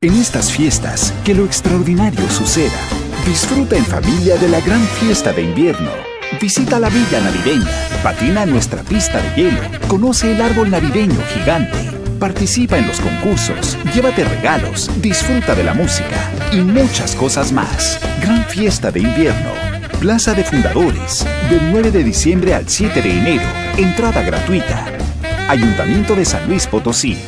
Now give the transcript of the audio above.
En estas fiestas, que lo extraordinario suceda. Disfruta en familia de la gran fiesta de invierno. Visita la villa navideña, patina nuestra pista de hielo, conoce el árbol navideño gigante, participa en los concursos, llévate regalos, disfruta de la música y muchas cosas más. Gran fiesta de invierno. Plaza de Fundadores, del 9 de diciembre al 7 de enero. Entrada gratuita. Ayuntamiento de San Luis Potosí.